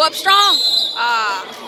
up strong. Ah.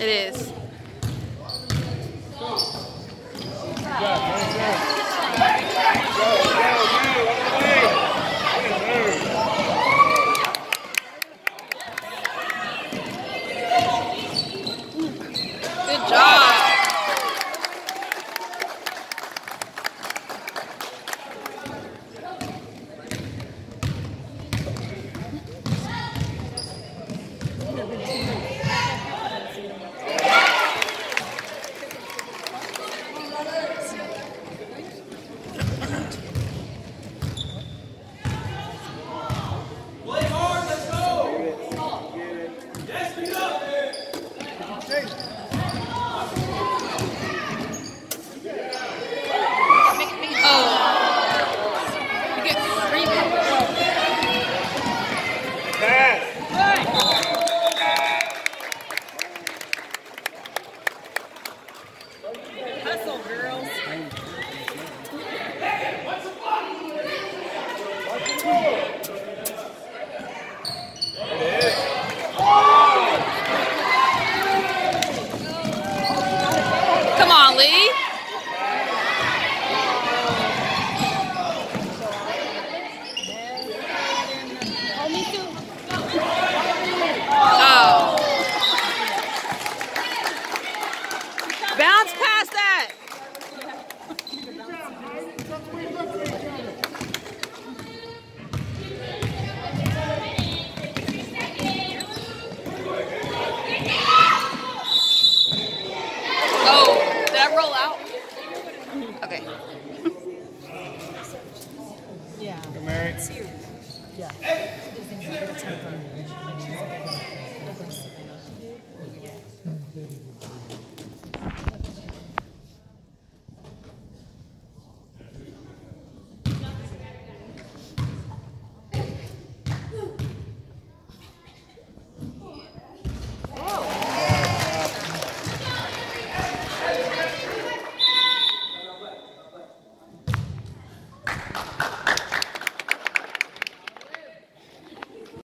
It is. Good job, Carrington. Go, go, go, all the way. Yes, sir. Good job. Oh. You get three Pass. Hustle, girls. Come on, Lee. Oh. Bounce past Yeah. Go, Mary. Yeah.